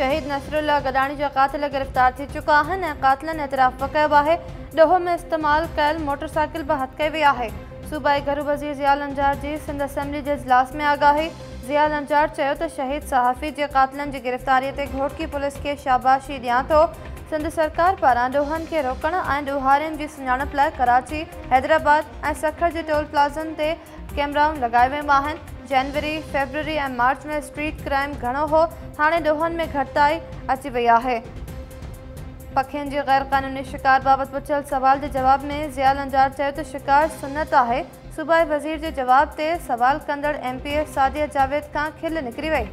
शहीद नसरुल्ला गडानी जा कातिल गिरफ़्तार थी चुका आहिनि ऐं कातिलनि एतिराफ़ कयो आहे ॾोह में इस्तेमालु कयल मोटरसाइकिल बि हथ कई आहे। सूबाई घरू वज़ीर ज़ियाल अंजार जी सिंध असेंबली जे इजलास में आगाही ज़ियाल अंजार चयो त शहीद सहाफ़ी जे कातिलनि जी गिरफ़्तारीअ ते घोटकी पुलिस खे शाबाशी ॾियाँ थो। सिंध सरकार पारां ॾोहनि खे रोकण ऐं ॾोहारियुनि जी सुञाणप लाइ कराची, हैदराबाद ऐं सखर जे टोल प्लाज़नि ते कैमराऊं लॻाए वियूं जनवरी फेबररी ए मार्च में स्ट्रीट क्राइम घणो हो हाँ ॾोहनि में घटिताई अची वही है पखियुनि के ग़ैर क़ानूनी शिकार बाबति पुछल सवाल के जवाब में ज़ियाल अंजार चयो त शिकार सुनत है सूबाई वज़ीर के जवाब से सवाल कंदड़ M P A Sadia Javed का खिल निकिरी वई।